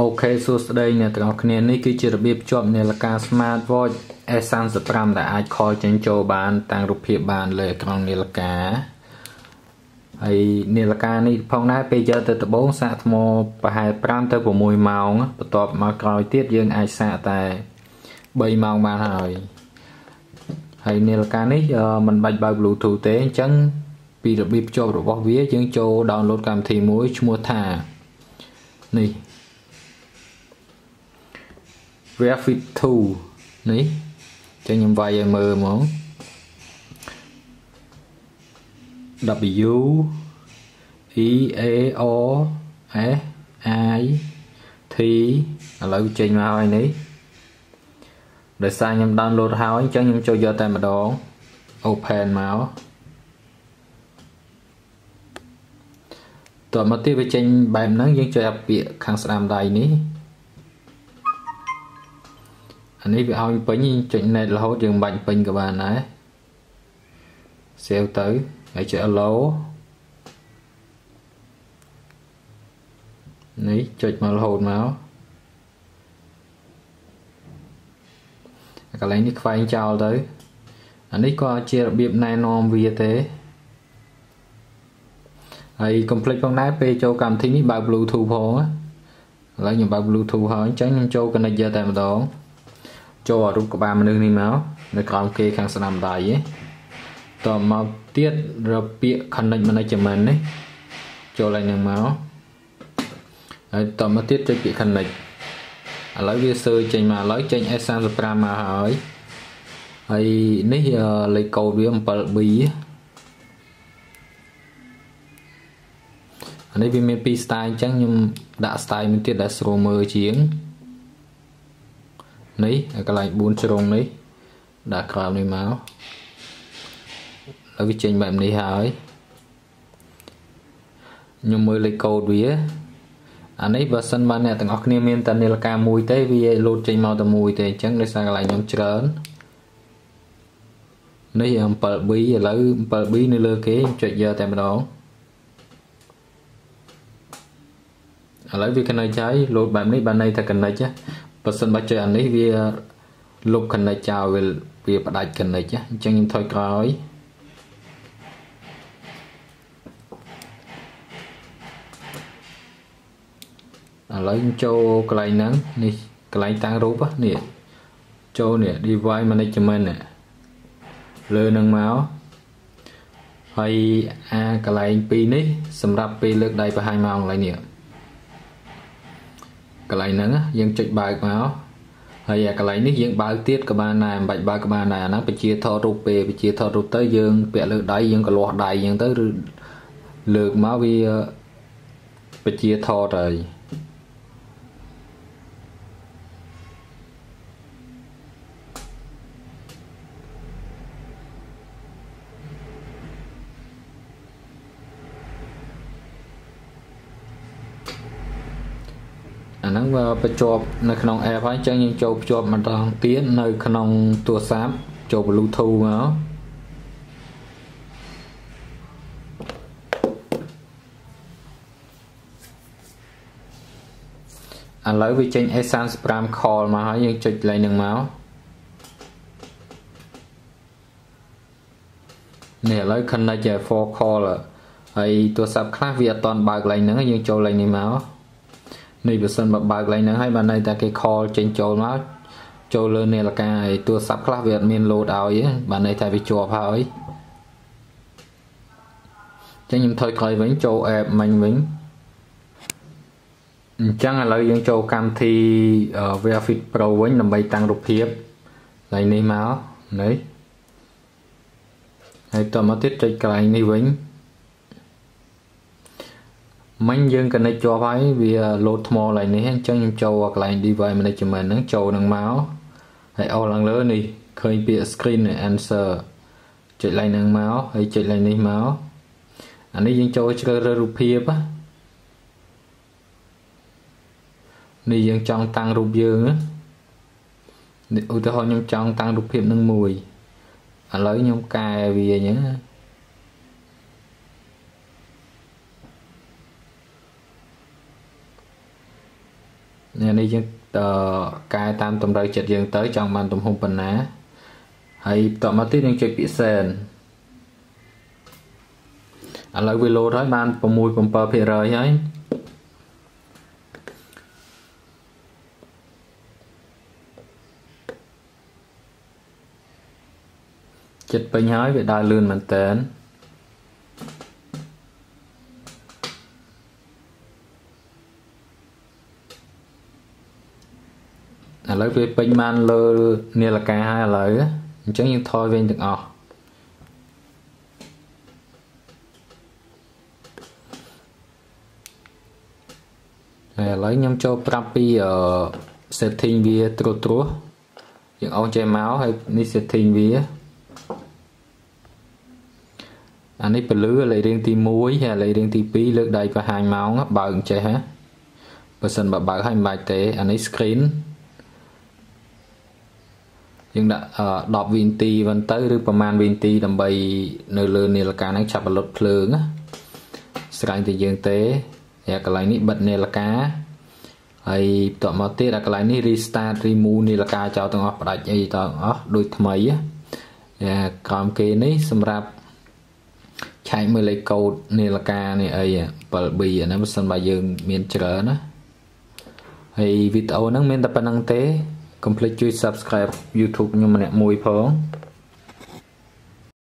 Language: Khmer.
អូខេសួស្តីអ្នកទាំងអស់គ្នានេះគឺជារបៀបភ្ជាប់នាឡិកា Smart Watch S35 ដែលអាចខលចេញចូលបានតាំងរូបភាពបានលើអេក្រង់នាឡិកាហើយនាឡិកានេះផងដែរពេលយកទៅដបងសាកថ្មប្រហែល5ទៅ6ម៉ោងបន្ទាប់មកក្រោយទៀតយើងអាចសាកតែ3ម៉ោងបានហើយហើយនាឡិកានេះมันបាច់បើក Bluetooth ទេអញ្ចឹងពីរបៀបភ្ជាប់របស់វាយើងចូល download កម្មវិធីមួយឈ្មោះថានេះ Graphic 2នេះចឹងខ្ញុំវាយឲ្យមើលហ្មង W E A O S I T ឥឡូវចេញមកហើយនេះដោយសារខ្ញុំ download ហើយអញ្ចឹងខ្ញុំចូលយកតែម្ដង open មកតើមកទៀតវាចេញបែបហ្នឹងយើងចូលអាពាក្យខាងស្ដាំដៃនេះ អានេះវាឲ្យពេញចុច net រហូតយើងបាច់ពេញក៏បានដែរ save ទៅហើយចុច allow នេះចុចមករហូតមកកន្លែងនេះខ្វែងចោលទៅអានេះក៏ជារបៀបណែនាំវាទេហើយកុំភ្លេចផងដែរពេលចូលកម្មវិធីនេះបើក Bluetooth ផងឥឡូវខ្ញុំបើក Bluetooth ហើយអញ្ចឹងខ្ញុំចូល connect យកតែម្ដង ចូលរូបក្បាលមនុស្សនេះមកនៅក្រោមគេខាងស្នាមដៃឯងតមកទៀតរពាក connect management នេះចូលឡើងនឹងមកហើយតមកទៀតចុចពាក្យ connect ឥឡូវវាសើចេញមកឥឡូវចេញ S35 មកហើយហើយនេះលេខកូដវា 7B អានេះវាមានពីរ style អញ្ចឹងខ្ញុំដាក់ style មួយទៀតដែលស្រួលមើលជាង នេះកន្លែង4ជ្រុងនេះដាក់ក្រោមនេះមកហើយវាចេញបែបនេះហើយខ្ញុំមើលលេខកូដវាអានេះបើសិនបានអ្នកទាំងអស់គ្នាមានតែនាឡិកាមួយទេវាលោតចេញមកតែមួយទេអញ្ចឹងដោយសារកន្លែងខ្ញុំច្រើននេះ 7B ឥឡូវ 7B នៅលើគេចុចយកតែម្ដងឥឡូវវា connect ហើយលោតបែបនេះបានន័យថា connect បើសិនបើចុចអានេះវាលុប connect ចោលវាវាផ្ដាច់ connect អញ្ចឹងខ្ញុំថយក្រោយឥឡូវខ្ញុំចូលកន្លែងហ្នឹងនេះកន្លែងតាំងរូបនេះចូលនេះ device management លើនឹងមកហើយអាកន្លែង2នេះ សម្រាប់ពេលលើកដៃបង្ហាញមកកន្លែងនេះ កន្លែងហ្នឹងយើងចុចបើកមកហើយអាកន្លែងនេះយើងបើកទៀតក៏បានដែរមិនបាច់បើកក៏បានដែរអាហ្នឹងបជាថតរូបពេលបជាថតរូបទៅយើងពាក់លើដៃយើងក៏លាស់ដៃអញ្ចឹងទៅឬលើកមកវាបជាថតហើយ ហ្នឹងវាបញ្ជាប់នៅក្នុង app ហើយអញ្ចឹងយើងចូលភ្ជាប់ម្ដងទៀតនៅក្នុងទូរស័ព្ទចូល Bluetooth មកឥឡូវវាចេញ S35 call មកហើយយើងចុចលេខនឹងមកនេះឥឡូវ connect 4 call ហើយទូរស័ព្ទខ្លះវាអត់តាន់បើកលេខហ្នឹងយើងចូលលេខនេះមក នេះបើសិនបើបើកឡើងហ្នឹងហើយបានន័យថាគេ call ចេញចូលមកចូលលើនាឡិកាហើយទូរស័ព្ទខ្លះវាអត់មាន load ឲ្យទេបានន័យថាវាជាប់ហើយចឹងខ្ញុំថយក្រោយវិញចូល app មិញវិញអញ្ចឹងឥឡូវយើងចូលកម្មវិធី Verifit Pro វិញដើម្បីតាំងរូបភាពឡើងនេះមកនេះហើយតមកទៀតចុចកន្លែងនេះវិញ មិញយើងកណិតជាប់ហើយវាលោតថ្មឡើងនេះអញ្ចឹងខ្ញុំចូលកន្លែង device management ហ្នឹងចូលនឹងមកហើយអស់ឡើងលើនេះឃើញពាក្យ screen answer ចុចឡើងនឹងមកហើយចុចឡើងនេះមកអានេះយើងចូលជ្រើសរើសរូបភាពនេះយើងចង់តាំងរូបយើងឧទាហរណ៍ខ្ញុំចង់តាំងរូបភាពនឹងមួយឥឡូវខ្ញុំកែវាអញ្ចឹង នេះយើងតកែតាមតម្រូវចិត្តយើងទៅចង់បានទំហំប៉ុណ្ណាហើយបន្តមកទៀតយើងចុចពាក្យសែនឥឡូវវាលោតហើយបាន6 7%ហើយចិត្តពេញហើយវាដើរលឿនមែនតើ ឥឡូវវាពេញបានលើនាឡិកាហើយឥឡូវអញ្ចឹងយើងថយវិញទាំងអស់ហើយឥឡូវខ្ញុំចូលប្រាប់ពី setting វាត្រួសត្រាសយើងអូនចេះមកហើយនេះ setting វាអានេះពលឺលេខរៀងទី1ហើយលេខរៀងទី2លើកដៃបង្ហាញម៉ោងបើកចេះហ៎បើសិនបើបើកហើយមិនបាច់ទេអានេះ screen យើងដាក់10វិនាទីវិញទៅឬប្រហែលវិនាទីដើម្បីនៅលើនាឡិកាហ្នឹងចាប់បលុតភ្លើងណាស្រ័យតែយើងទេហើយកន្លែងនេះបិទនាឡិកាហើយបន្ទាប់មកទៀតអាកន្លែងនេះ restart remove នាឡិកាចោលទាំងអស់ផ្ដាច់អីទាំងអស់ដូចថ្មីណាក្រោមគេនេះសម្រាប់ឆែកមើលលេខកូដនាឡិកានេះអី 7B អាហ្នឹងបើសិនបើយើងមានច្រើនណាហើយវីដេអូហ្នឹងមានតែប៉ុណ្្នឹងទេ កុំភ្លេចជួយ Subscribe YouTube ខ្ញុំម្នាក់មួយផង